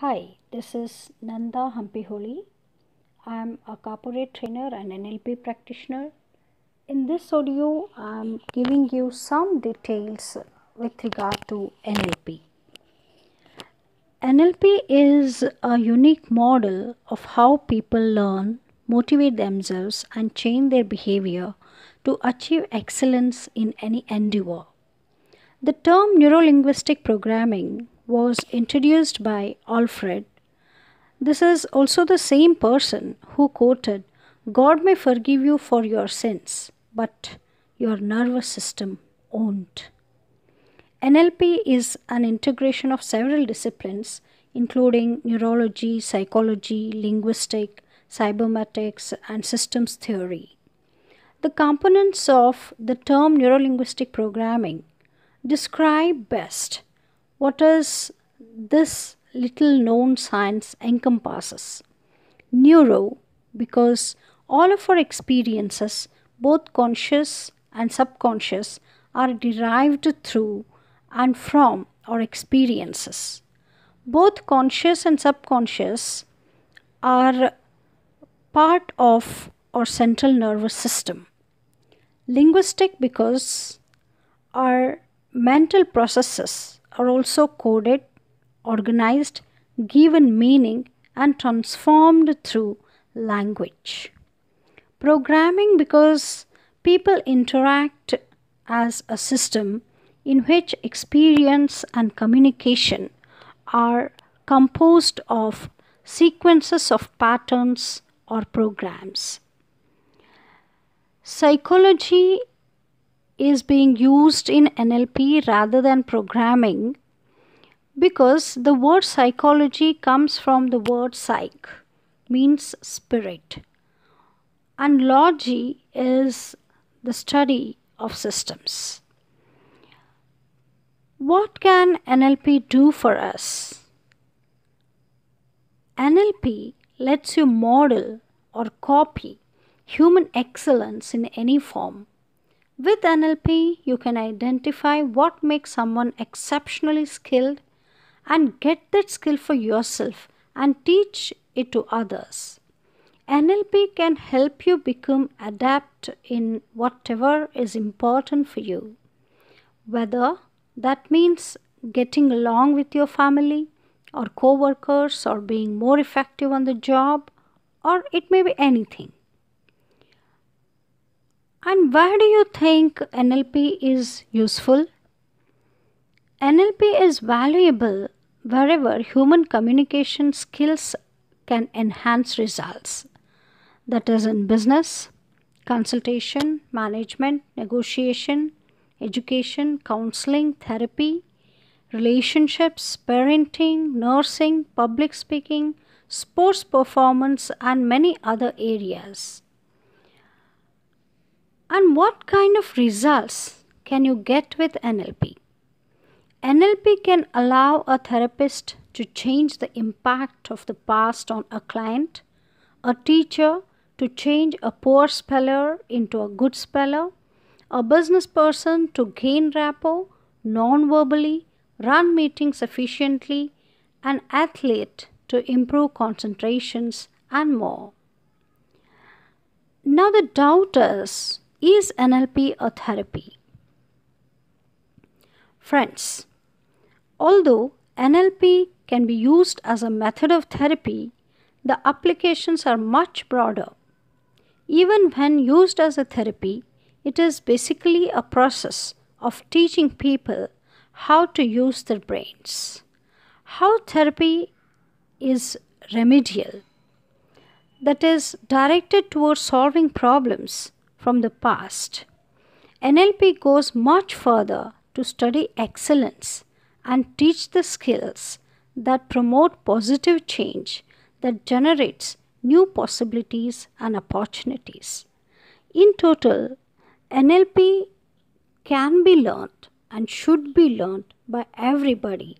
Hi, this is Nanda Hampiholi. I am a corporate trainer and NLP practitioner. In this audio, I am giving you some details with regard to NLP. NLP is a unique model of how people learn, motivate themselves, and change their behavior to achieve excellence in any endeavor. The term neurolinguistic programming was introduced by Alfred. This is also the same person who quoted, God may forgive you for your sins, but your nervous system won't. NLP is an integration of several disciplines, including neurology, psychology, linguistic, cybernetics, and systems theory. The components of the term neurolinguistic programming describe best what is this little known science encompasses. Neuro, because all of our experiences, both conscious and subconscious, are derived through and from our experiences. Both conscious and subconscious are part of our central nervous system. Linguistic, because our mental processes are also coded, organized, given meaning, and transformed through language. Programming because people interact as a system in which experience and communication are composed of sequences of patterns or programs. Psychology is being used in NLP rather than programming because the word psychology comes from the word psych means spirit. And logy is the study of systems. What can nlp do for us? Nlp lets you model or copy human excellence in any form with NLP, you can identify what makes someone exceptionally skilled and get that skill for yourself and teach it to others. NLP can help you become adept in whatever is important for you, whether that means getting along with your family or co workers or being more effective on the job, or it may be anything. And why do you think NLP is useful? NLP is valuable wherever human communication skills can enhance results. That is in business, consultation, management, negotiation, education, counseling, therapy, relationships, parenting, nursing, public speaking, sports performance, and many other areas. And what kind of results can you get with NLP? NLP can allow a therapist to change the impact of the past on a client, a teacher to change a poor speller into a good speller, a business person to gain rapport non verbally, run meetings efficiently, an athlete to improve concentrations, and more. Now, the doubt is is NLP a therapy? Friends, although NLP can be used as a method of therapy, the applications are much broader. Even when used as a therapy, it is basically a process of teaching people how to use their brains. How therapy is remedial, that is, directed towards solving problems from the past. NLP goes much further to study excellence and teach the skills that promote positive change that generates new possibilities and opportunities. In total, NLP can be learned and should be learned by everybody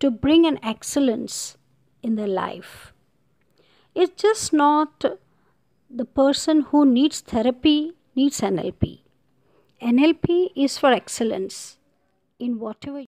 to bring an excellence in their life. It's just not the person who needs therapy needs NLP. NLP is for excellence in whatever